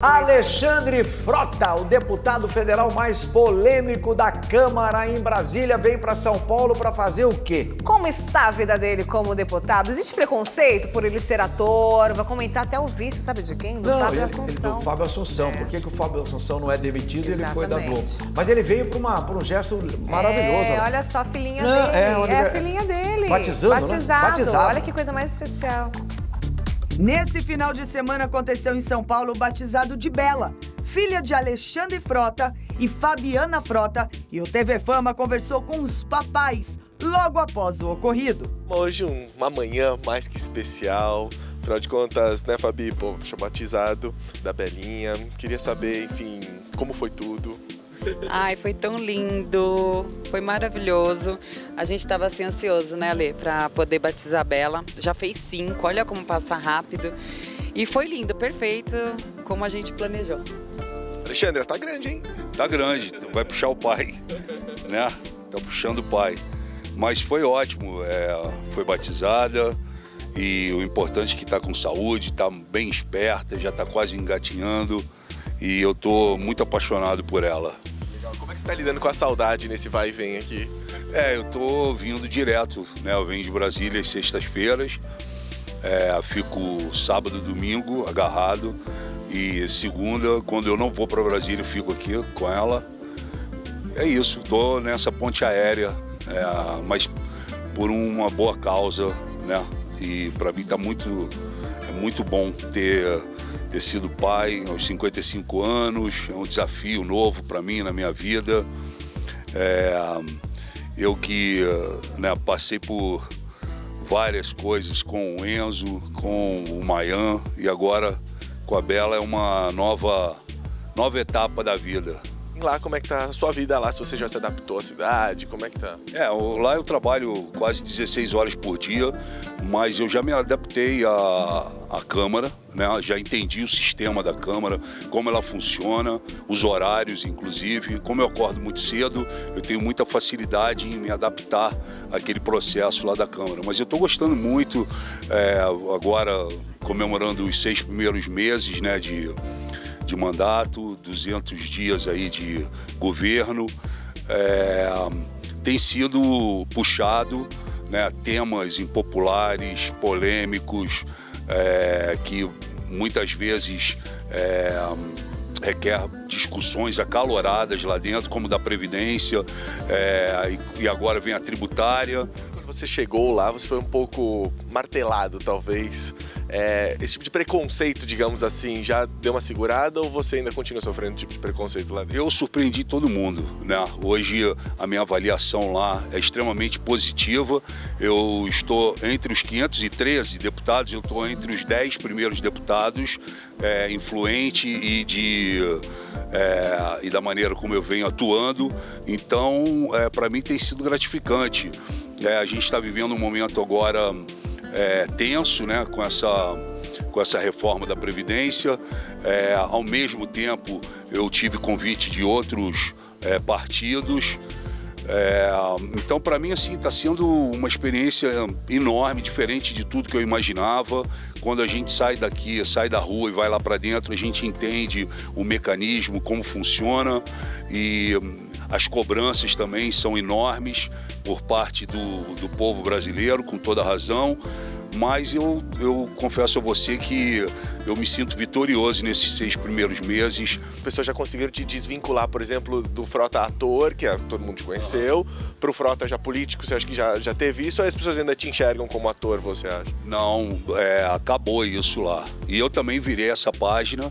Alexandre Frota, o deputado federal mais polêmico da Câmara em Brasília, vem para São Paulo para fazer o quê? Como está a vida dele como deputado? Existe preconceito por ele ser ator? Vai comentar até o vício, sabe de quem? Do não, Fábio ele, Assunção. Ele, do Fábio Assunção. É. Por que, que o Fábio Assunção não é demitido e ele foi da Globo? Mas ele veio para um gesto maravilhoso. É, olha só a filhinha não, dele. É, é a filhinha dele. Batizando, Batizado. Né? Batizado. Olha que coisa mais especial. Nesse final de semana aconteceu em São Paulo o batizado de Bela, filha de Alexandre Frota e Fabiana Frota, e o TV Fama conversou com os papais logo após o ocorrido. Hoje uma manhã mais que especial, afinal de contas, né, Fabi, poxa, batizado da Belinha. Queria saber, enfim, como foi tudo. Ai, foi tão lindo, foi maravilhoso. A gente estava assim ansioso, né, Lê, para poder batizar a Bela. Já fez cinco, olha como passa rápido. E foi lindo, perfeito, como a gente planejou. Alexandre, tá grande, hein? Tá grande, vai puxar o pai, né? Tá puxando o pai. Mas foi ótimo, é, foi batizada e o importante é que tá com saúde, tá bem esperta, já tá quase engatinhando e eu tô muito apaixonado por ela. Legal. Como é que você tá lidando com a saudade nesse vai e vem aqui? É, eu tô vindo direto, né? Eu venho de Brasília às sextas-feiras, é, fico sábado, domingo agarrado e segunda, quando eu não vou para Brasília, fico aqui com ela. É isso, tô nessa ponte aérea, é, mas por uma boa causa, né? E para mim tá muito, é muito bom ter ter sido pai aos 55 anos, é um desafio novo para mim na minha vida. É, eu que né, passei por várias coisas com o Enzo, com o Mayan e agora com a Bela é uma nova, nova etapa da vida lá, como é que tá a sua vida lá, se você já se adaptou à cidade, como é que tá? É, lá eu trabalho quase 16 horas por dia, mas eu já me adaptei à, à Câmara, né? já entendi o sistema da Câmara, como ela funciona, os horários, inclusive. Como eu acordo muito cedo, eu tenho muita facilidade em me adaptar àquele processo lá da Câmara. Mas eu estou gostando muito, é, agora comemorando os seis primeiros meses né, de de mandato, 200 dias aí de governo. É, tem sido puxado né, temas impopulares, polêmicos, é, que muitas vezes é, requer discussões acaloradas lá dentro, como da Previdência, é, e agora vem a tributária. Você chegou lá, você foi um pouco martelado, talvez, é, esse tipo de preconceito, digamos assim, já deu uma segurada ou você ainda continua sofrendo esse tipo de preconceito lá? Eu surpreendi todo mundo, né? Hoje a minha avaliação lá é extremamente positiva. Eu estou entre os 513 deputados, eu estou entre os 10 primeiros deputados, é, influente e de é, e da maneira como eu venho atuando. Então, é, para mim tem sido gratificante. É, a gente está vivendo um momento agora é, tenso né, com, essa, com essa reforma da Previdência. É, ao mesmo tempo, eu tive convite de outros é, partidos. É, então, para mim, assim, está sendo uma experiência enorme, diferente de tudo que eu imaginava. Quando a gente sai daqui, sai da rua e vai lá para dentro, a gente entende o mecanismo, como funciona e as cobranças também são enormes por parte do, do povo brasileiro, com toda razão. Mas eu, eu confesso a você que eu me sinto vitorioso nesses seis primeiros meses. As pessoas já conseguiram te desvincular, por exemplo, do Frota ator, que é, todo mundo te conheceu, para o Frota já político, você acha que já, já teve isso, ou as pessoas ainda te enxergam como ator, você acha? Não, é, acabou isso lá. E eu também virei essa página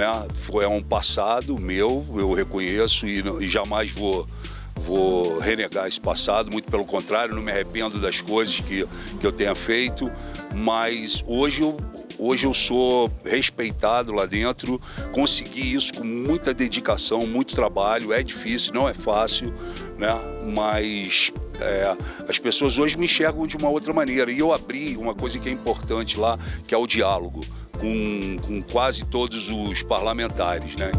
né? Foi um passado meu, eu reconheço e, e jamais vou vou renegar esse passado, muito pelo contrário, não me arrependo das coisas que, que eu tenha feito, mas hoje eu, hoje eu sou respeitado lá dentro, consegui isso com muita dedicação, muito trabalho, é difícil, não é fácil, né? mas é, as pessoas hoje me enxergam de uma outra maneira e eu abri uma coisa que é importante lá, que é o diálogo com, com quase todos os parlamentares. Né?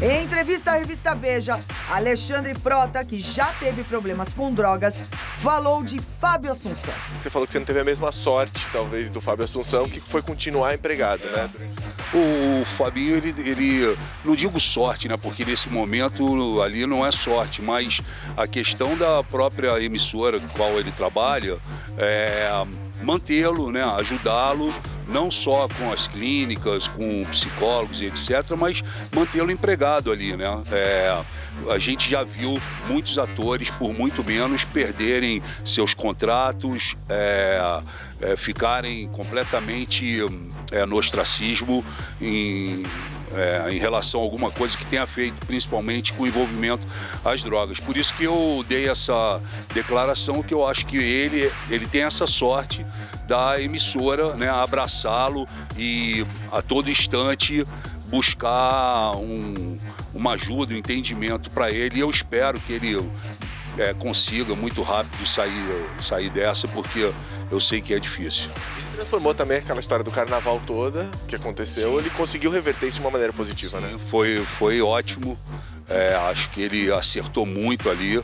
Em entrevista à revista Veja, Alexandre Frota, que já teve problemas com drogas, falou de Fábio Assunção. Você falou que você não teve a mesma sorte, talvez, do Fábio Assunção, que foi continuar empregado, né? O Fabinho, ele, ele, não digo sorte, né? Porque nesse momento ali não é sorte, mas a questão da própria emissora com qual ele trabalha é mantê-lo, né? Ajudá-lo não só com as clínicas, com psicólogos e etc., mas mantê-lo empregado ali, né? É, a gente já viu muitos atores, por muito menos, perderem seus contratos, é, é, ficarem completamente é, no ostracismo em, é, em relação a alguma coisa que tenha feito, principalmente com envolvimento às drogas. Por isso que eu dei essa declaração que eu acho que ele, ele tem essa sorte da emissora né, abraçá-lo e a todo instante buscar um, uma ajuda, um entendimento para ele. E eu espero que ele é, consiga muito rápido sair, sair dessa, porque eu sei que é difícil. Ele transformou também aquela história do carnaval toda que aconteceu, Sim. ele conseguiu reverter isso de uma maneira positiva, Sim, né? Foi, foi ótimo. É, acho que ele acertou muito ali.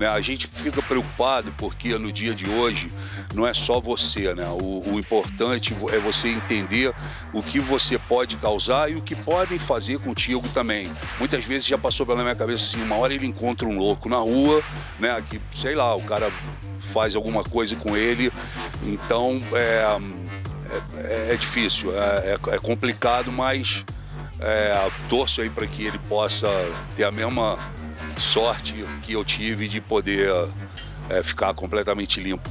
Né? A gente fica preocupado porque no dia de hoje não é só você, né? O, o, importante é você entender o que você pode causar e o que podem fazer contigo também. Muitas vezes já passou pela minha cabeça assim, uma hora ele encontra um louco na rua, né? Que, sei lá, o cara faz alguma coisa com ele. Então é, é, é difícil, é, é, é complicado, mas é, torço aí para que ele possa ter a mesma sorte que eu tive de poder é, ficar completamente limpo.